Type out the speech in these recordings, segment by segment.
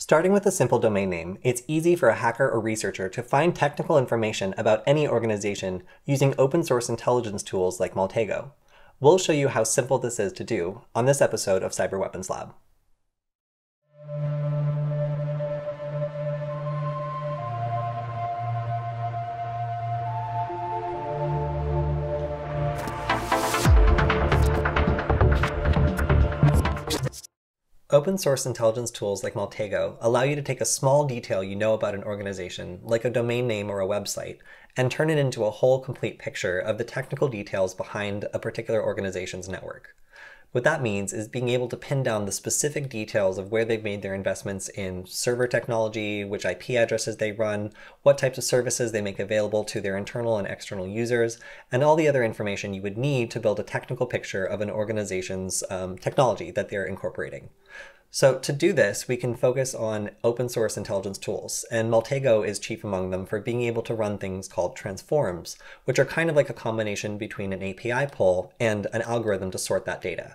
Starting with a simple domain name, it's easy for a hacker or researcher to find technical information about any organization using open source intelligence tools like Maltego. We'll show you how simple this is to do on this episode of Cyber Weapons Lab. Open source intelligence tools like Maltego allow you to take a small detail you know about an organization, like a domain name or a website, and turn it into a whole complete picture of the technical details behind a particular organization's network. What that means is being able to pin down the specific details of where they've made their investments in server technology, which IP addresses they run, what types of services they make available to their internal and external users, and all the other information you would need to build a technical picture of an organization's um, technology that they're incorporating. So to do this, we can focus on open source intelligence tools, and Maltego is chief among them for being able to run things called transforms, which are kind of like a combination between an API pull and an algorithm to sort that data.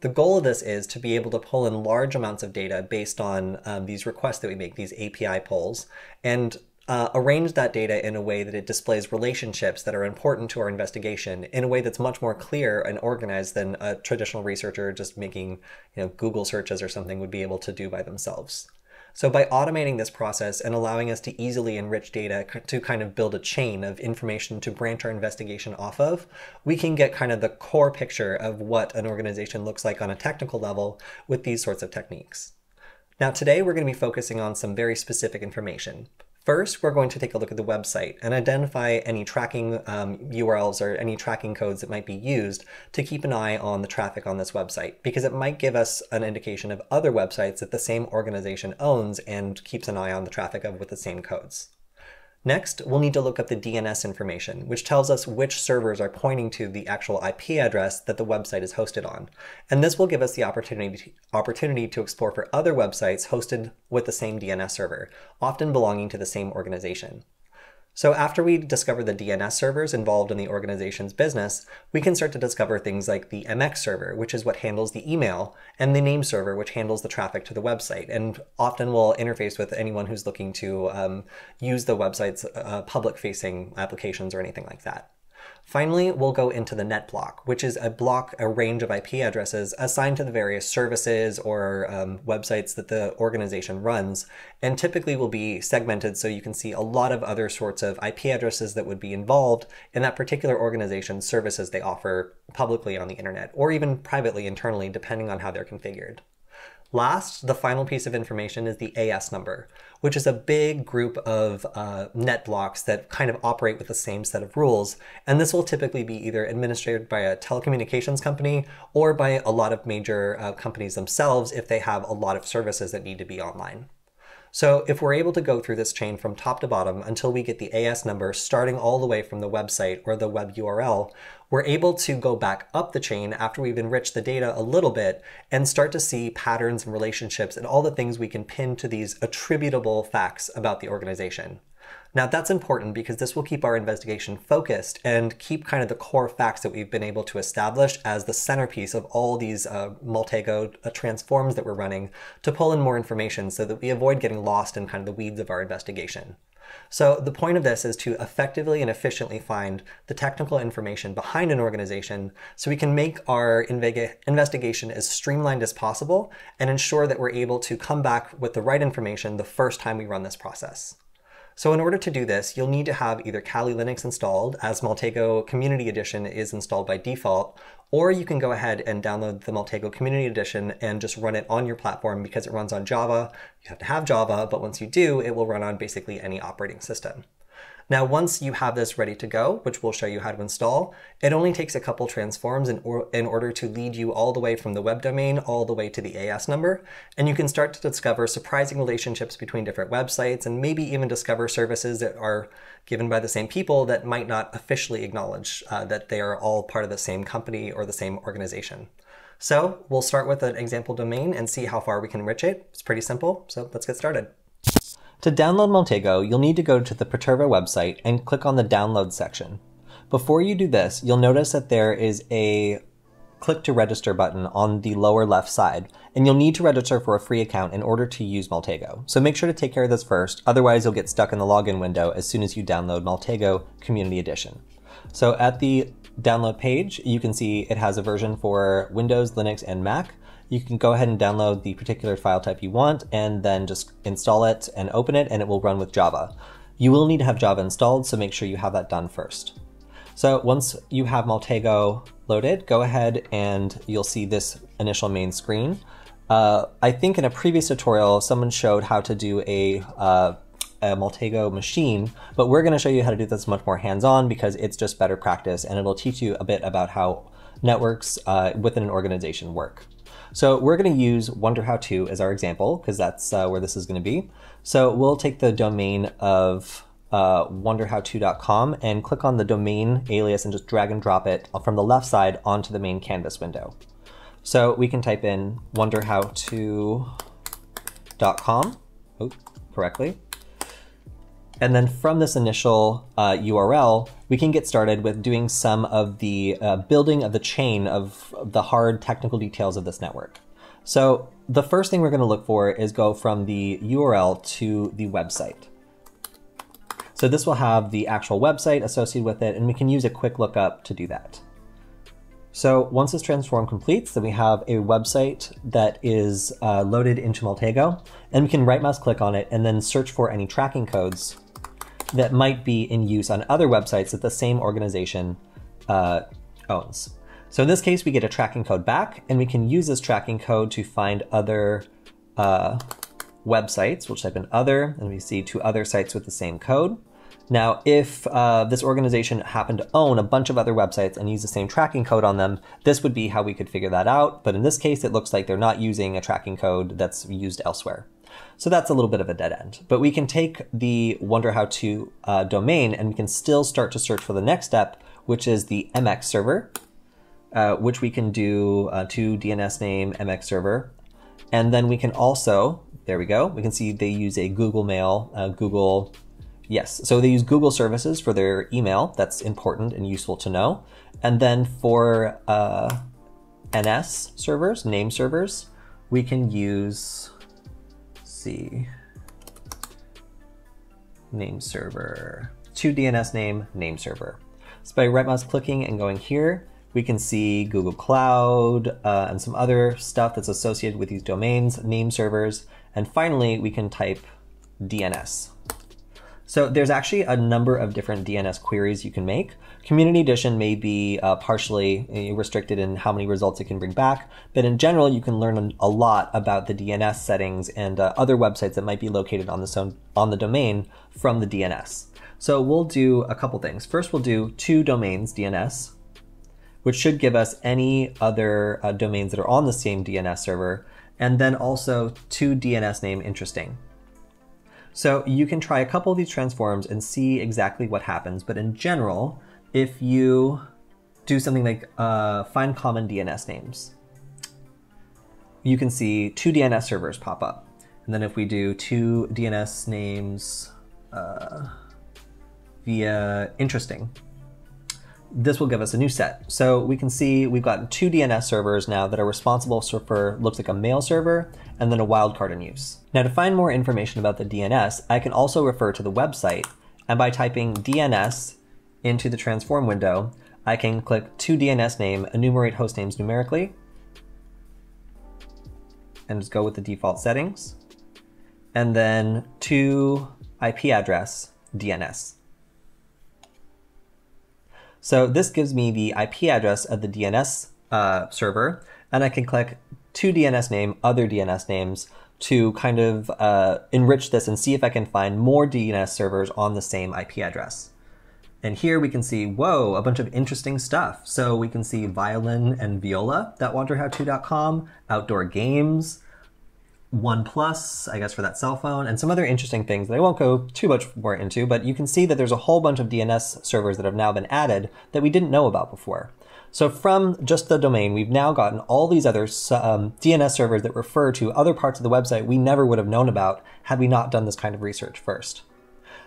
The goal of this is to be able to pull in large amounts of data based on um, these requests that we make, these API pulls, and uh, arrange that data in a way that it displays relationships that are important to our investigation in a way that's much more clear and organized than a traditional researcher just making you know, Google searches or something would be able to do by themselves. So by automating this process and allowing us to easily enrich data to kind of build a chain of information to branch our investigation off of, we can get kind of the core picture of what an organization looks like on a technical level with these sorts of techniques. Now today we're going to be focusing on some very specific information. First, we're going to take a look at the website and identify any tracking um, URLs or any tracking codes that might be used to keep an eye on the traffic on this website because it might give us an indication of other websites that the same organization owns and keeps an eye on the traffic of with the same codes. Next, we'll need to look up the DNS information, which tells us which servers are pointing to the actual IP address that the website is hosted on. And this will give us the opportunity, opportunity to explore for other websites hosted with the same DNS server, often belonging to the same organization. So after we discover the DNS servers involved in the organization's business, we can start to discover things like the MX server, which is what handles the email, and the name server, which handles the traffic to the website, and often will interface with anyone who's looking to um, use the website's uh, public-facing applications or anything like that. Finally, we'll go into the net block, which is a block, a range of IP addresses assigned to the various services or um, websites that the organization runs, and typically will be segmented so you can see a lot of other sorts of IP addresses that would be involved in that particular organization's services they offer publicly on the internet, or even privately internally, depending on how they're configured. Last, the final piece of information is the AS number, which is a big group of uh, net blocks that kind of operate with the same set of rules. And this will typically be either administered by a telecommunications company or by a lot of major uh, companies themselves if they have a lot of services that need to be online. So if we're able to go through this chain from top to bottom until we get the AS number starting all the way from the website or the web URL, we're able to go back up the chain after we've enriched the data a little bit and start to see patterns and relationships and all the things we can pin to these attributable facts about the organization. Now that's important because this will keep our investigation focused and keep kind of the core facts that we've been able to establish as the centerpiece of all these uh, uh, transforms that we're running to pull in more information so that we avoid getting lost in kind of the weeds of our investigation. So the point of this is to effectively and efficiently find the technical information behind an organization so we can make our investigation as streamlined as possible and ensure that we're able to come back with the right information the first time we run this process. So in order to do this, you'll need to have either Kali Linux installed, as Maltego Community Edition is installed by default, or you can go ahead and download the Maltego Community Edition and just run it on your platform because it runs on Java. You have to have Java, but once you do, it will run on basically any operating system. Now, once you have this ready to go, which we'll show you how to install, it only takes a couple transforms in, or in order to lead you all the way from the web domain all the way to the AS number. And you can start to discover surprising relationships between different websites and maybe even discover services that are given by the same people that might not officially acknowledge uh, that they are all part of the same company or the same organization. So we'll start with an example domain and see how far we can enrich it. It's pretty simple, so let's get started. To download Maltego, you'll need to go to the Paterva website and click on the download section. Before you do this, you'll notice that there is a click to register button on the lower left side, and you'll need to register for a free account in order to use Maltego. So make sure to take care of this first, otherwise you'll get stuck in the login window as soon as you download Maltego Community Edition. So at the download page, you can see it has a version for Windows, Linux, and Mac. You can go ahead and download the particular file type you want and then just install it and open it and it will run with Java. You will need to have Java installed, so make sure you have that done first. So once you have Maltego loaded, go ahead and you'll see this initial main screen. Uh, I think in a previous tutorial, someone showed how to do a, uh, a Maltego machine, but we're gonna show you how to do this much more hands-on because it's just better practice and it'll teach you a bit about how networks uh, within an organization work. So we're going to use WonderHowTo as our example because that's uh, where this is going to be. So we'll take the domain of uh, wonderhowto.com and click on the domain alias and just drag and drop it from the left side onto the main canvas window. So we can type in wonderhowto.com oh, correctly. And then from this initial uh, URL, we can get started with doing some of the uh, building of the chain of the hard technical details of this network. So the first thing we're going to look for is go from the URL to the website. So this will have the actual website associated with it, and we can use a quick lookup to do that. So once this transform completes, then we have a website that is uh, loaded into Maltego, and we can right mouse click on it and then search for any tracking codes that might be in use on other websites that the same organization uh, owns. So in this case, we get a tracking code back, and we can use this tracking code to find other uh, websites. We'll type in other, and we see two other sites with the same code. Now, if uh, this organization happened to own a bunch of other websites and use the same tracking code on them, this would be how we could figure that out. But in this case, it looks like they're not using a tracking code that's used elsewhere. So that's a little bit of a dead end. But we can take the Wonder How To uh, domain and we can still start to search for the next step, which is the MX server, uh, which we can do uh, to DNS name MX server. And then we can also, there we go, we can see they use a Google Mail, uh, Google, yes. So they use Google services for their email. That's important and useful to know. And then for uh, NS servers, name servers, we can use see. Name server. To DNS name, name server. So by right mouse clicking and going here, we can see Google Cloud uh, and some other stuff that's associated with these domains, name servers, and finally we can type DNS. So there's actually a number of different DNS queries you can make. Community Edition may be uh, partially uh, restricted in how many results it can bring back, but in general, you can learn a lot about the DNS settings and uh, other websites that might be located on the, on the domain from the DNS. So we'll do a couple things. First, we'll do to domains DNS, which should give us any other uh, domains that are on the same DNS server, and then also to DNS name interesting. So you can try a couple of these transforms and see exactly what happens. But in general, if you do something like uh, find common DNS names, you can see two DNS servers pop up. And then if we do to DNS names uh, via interesting, this will give us a new set. So we can see we've got two DNS servers now that are responsible for looks like a mail server and then a wildcard in use. Now to find more information about the DNS, I can also refer to the website and by typing DNS into the transform window, I can click to DNS name, enumerate host names numerically, and just go with the default settings, and then to IP address DNS. So this gives me the IP address of the DNS uh, server, and I can click to DNS name, other DNS names, to kind of uh, enrich this and see if I can find more DNS servers on the same IP address. And here we can see, whoa, a bunch of interesting stuff. So we can see violin and viola.wonderhowto.com, outdoor games, OnePlus, I guess for that cell phone, and some other interesting things that I won't go too much more into, but you can see that there's a whole bunch of DNS servers that have now been added that we didn't know about before. So from just the domain, we've now gotten all these other um, DNS servers that refer to other parts of the website we never would have known about had we not done this kind of research first.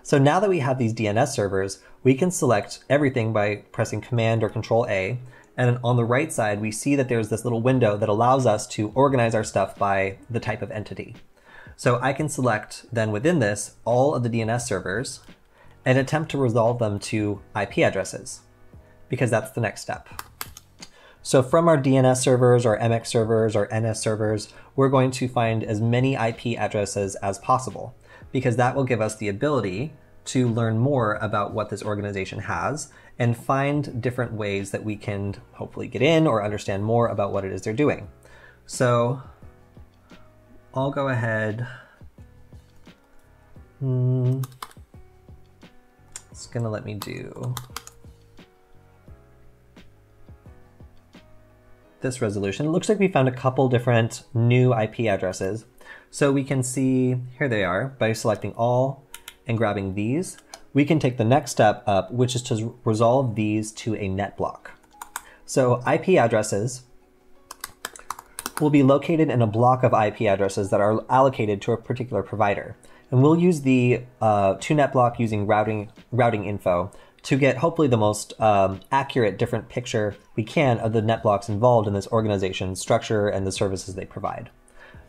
So now that we have these DNS servers, we can select everything by pressing Command or Control A, And on the right side, we see that there's this little window that allows us to organize our stuff by the type of entity. So I can select then within this all of the DNS servers and attempt to resolve them to IP addresses because that's the next step. So from our DNS servers, our MX servers, our NS servers, we're going to find as many IP addresses as possible because that will give us the ability to learn more about what this organization has and find different ways that we can hopefully get in or understand more about what it is they're doing. So I'll go ahead. Hmm. It's gonna let me do this resolution. It looks like we found a couple different new IP addresses. So we can see, here they are, by selecting all and grabbing these we can take the next step up, which is to resolve these to a net block. So IP addresses will be located in a block of IP addresses that are allocated to a particular provider. And we'll use the uh, net block using routing, routing info to get hopefully the most um, accurate different picture we can of the net blocks involved in this organization's structure and the services they provide.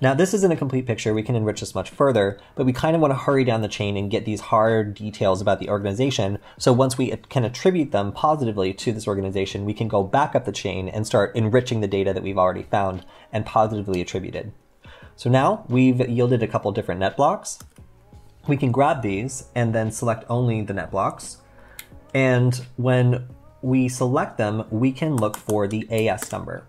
Now, this isn't a complete picture. We can enrich this much further, but we kind of want to hurry down the chain and get these hard details about the organization. So once we can attribute them positively to this organization, we can go back up the chain and start enriching the data that we've already found and positively attributed. So now we've yielded a couple different net blocks. We can grab these and then select only the net blocks. And when we select them, we can look for the AS number.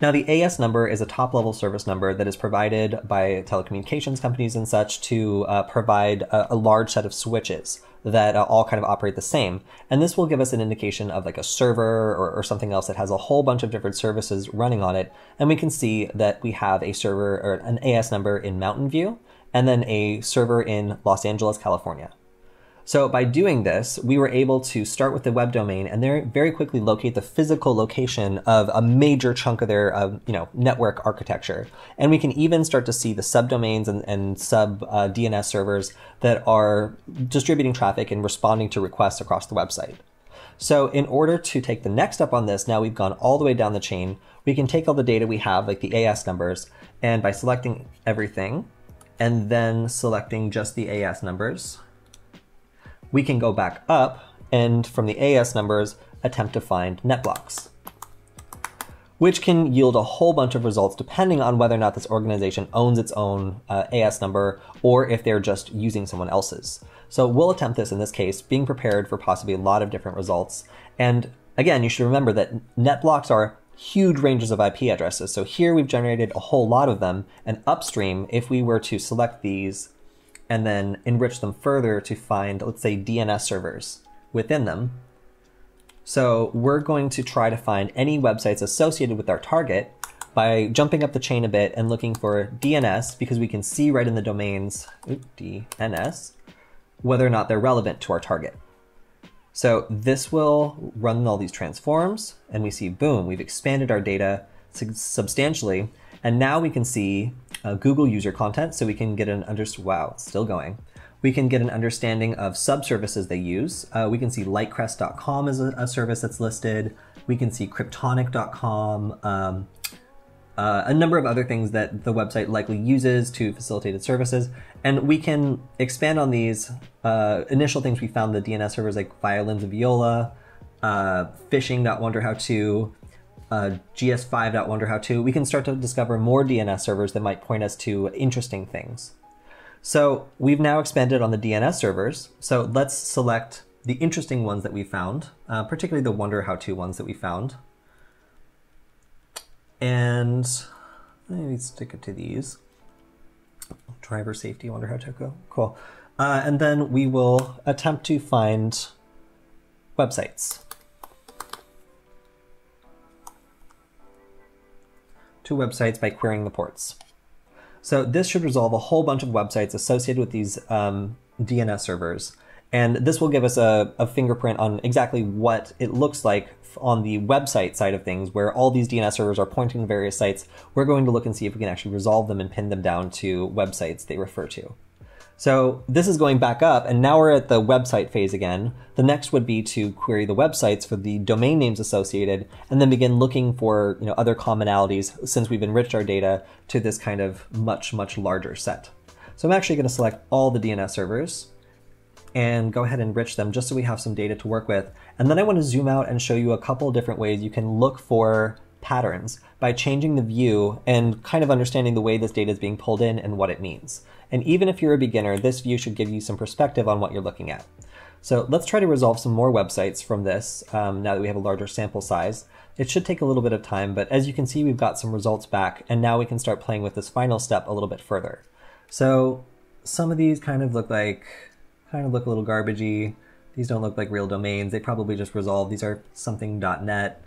Now, the AS number is a top level service number that is provided by telecommunications companies and such to uh, provide a, a, large set of switches that uh, all kind of operate the same. And this will give us an indication of like a server or, or, something else that has a whole bunch of different services running on it. And we can see that we have a server or an AS number in Mountain View and then a server in Los Angeles, California. So by doing this, we were able to start with the web domain and then very quickly locate the physical location of a major chunk of their uh, you know network architecture. And we can even start to see the subdomains and, and sub uh, DNS servers that are distributing traffic and responding to requests across the website. So in order to take the next step on this, now we've gone all the way down the chain, we can take all the data we have, like the AS numbers, and by selecting everything, and then selecting just the AS numbers, we can go back up and from the AS numbers attempt to find net blocks, which can yield a whole bunch of results depending on whether or not this organization owns its own uh, AS number or if they're just using someone else's. So we'll attempt this in this case, being prepared for possibly a lot of different results. And again, you should remember that net blocks are huge ranges of IP addresses. So here we've generated a whole lot of them, and upstream, if we were to select these and then enrich them further to find, let's say, DNS servers within them. So we're going to try to find any websites associated with our target by jumping up the chain a bit and looking for DNS because we can see right in the domains, oops, DNS, whether or not they're relevant to our target. So this will run all these transforms and we see, boom, we've expanded our data substantially. And now we can see uh, Google user content, so we can get an under wow, still going. We can get an understanding of subservices they use. Uh, we can see lightcrest.com as a, a, service that's listed. We can see cryptonic.com, um, uh, a number of other things that the website likely uses to facilitate its services. And we can expand on these uh, initial things we found the DNS servers like Violins of Viola, uh, phishing.wonderhowto, uh, gs5.wonderhowto, we can start to discover more DNS servers that might point us to interesting things. So we've now expanded on the DNS servers. So let's select the interesting ones that we found, uh, particularly the Wonder How To ones that we found. And maybe stick it to these. Driver safety, Wonder How To go. Cool. Uh, and then we will attempt to find websites. To websites by querying the ports. So this should resolve a whole bunch of websites associated with these um, DNS servers. And this will give us a, a, fingerprint on exactly what it looks like on the website side of things, where all these DNS servers are pointing to various sites. We're going to look and see if we can actually resolve them and pin them down to websites they refer to. So this is going back up, and now we're at the website phase again. The next would be to query the websites for the domain names associated, and then begin looking for you know other commonalities since we've enriched our data to this kind of much, much larger set. So I'm actually going to select all the DNS servers and go ahead and enrich them just so we have some data to work with. And then I want to zoom out and show you a couple different ways you can look for patterns by changing the view and kind of understanding the way this data is being pulled in and what it means. And even if you're a beginner, this view should give you some perspective on what you're looking at. So let's try to resolve some more websites from this um, now that we have a larger sample size. It should take a little bit of time, but as you can see, we've got some results back, and now we can start playing with this final step a little bit further. So some of these kind of look like, kind of look a little garbagey. These don't look like real domains. They probably just resolve. These are something.net.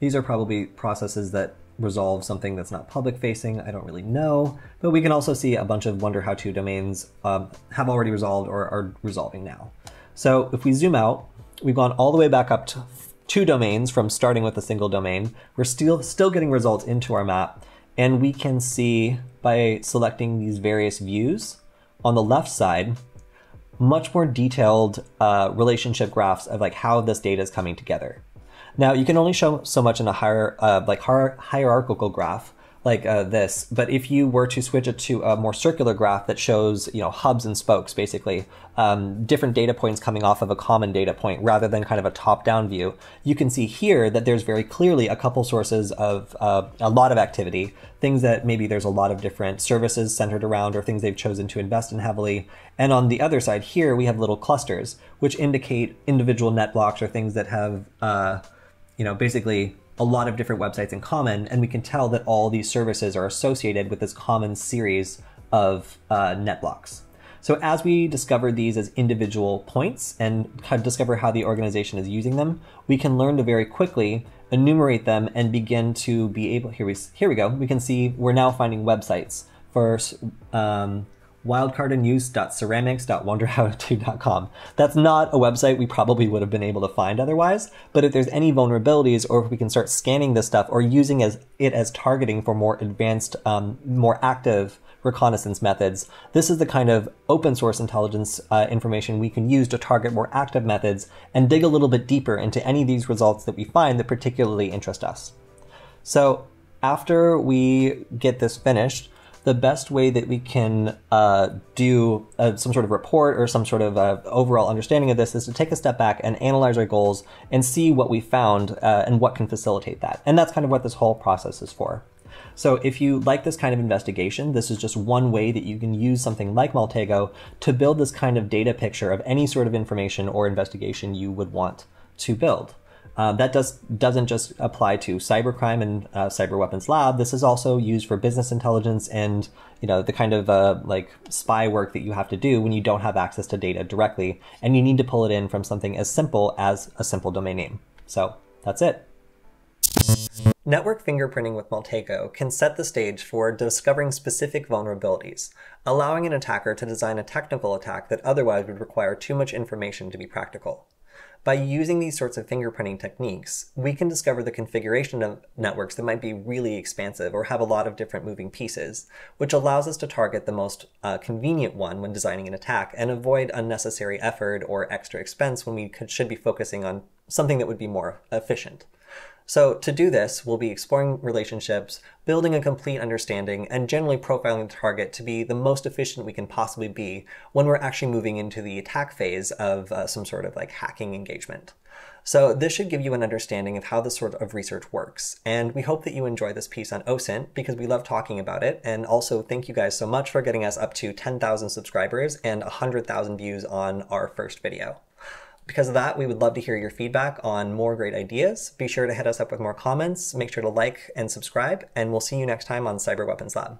These are probably processes that resolve something that's not public facing. I don't really know, but we can also see a bunch of wonder how to domains um, have already resolved or are resolving now. So if we zoom out, we've gone all the way back up to two domains from starting with a single domain. We're still still getting results into our map, and we can see by selecting these various views on the left side much more detailed uh, relationship graphs of like how this data is coming together. Now you can only show so much in a higher, uh, like hierarchical graph like uh, this. But if you were to switch it to a more circular graph that shows, you know, hubs and spokes, basically, um, different data points coming off of a common data point rather than kind of a top-down view, you can see here that there's very clearly a couple sources of uh, a lot of activity, things that maybe there's a lot of different services centered around or things they've chosen to invest in heavily. And on the other side here, we have little clusters, which indicate individual net blocks or things that have, uh, you know, basically a lot of different websites in common, and we can tell that all these services are associated with this common series of uh, net blocks. So as we discover these as individual points and discover how the organization is using them, we can learn to very quickly enumerate them and begin to be able. Here we here we go. We can see we're now finding websites for um, wildcardanduse.ceramics.wonderhowto.com. That's not a website we probably would have been able to find otherwise, but if there's any vulnerabilities or if we can start scanning this stuff or using as, it as targeting for more advanced, um, more active reconnaissance methods, this is the kind of open source intelligence uh, information we can use to target more active methods and dig a little bit deeper into any of these results that we find that particularly interest us. So after we get this finished, the best way that we can uh, do uh, some sort of report or some sort of uh, overall understanding of this is to take a step back and analyze our goals and see what we found uh, and what can facilitate that. And that's kind of what this whole process is for. So if you like this kind of investigation, this is just one way that you can use something like Maltego to build this kind of data picture of any sort of information or investigation you would want to build. Uh, that does doesn't just apply to cybercrime and uh, cyber weapons lab. This is also used for business intelligence and you know the kind of uh, like spy work that you have to do when you don't have access to data directly, and you need to pull it in from something as simple as a simple domain name. So that's it. Network fingerprinting with Maltego can set the stage for discovering specific vulnerabilities, allowing an attacker to design a technical attack that otherwise would require too much information to be practical. By using these sorts of fingerprinting techniques, we can discover the configuration of networks that might be really expansive or have a lot of different moving pieces, which allows us to target the most uh, convenient one when designing an attack and avoid unnecessary effort or extra expense when we could, should be focusing on something that would be more efficient. So to do this, we'll be exploring relationships, building a complete understanding, and generally profiling the target to be the most efficient we can possibly be when we're actually moving into the attack phase of uh, some sort of like hacking engagement. So this should give you an understanding of how this sort of research works. And we hope that you enjoy this piece on OSINT because we love talking about it. And also thank you guys so much for getting us up to 10,000 subscribers and 100,000 views on our first video. Because of that, we would love to hear your feedback on more great ideas. Be sure to hit us up with more comments, make sure to like and subscribe, and we'll see you next time on Cyber Weapons Lab.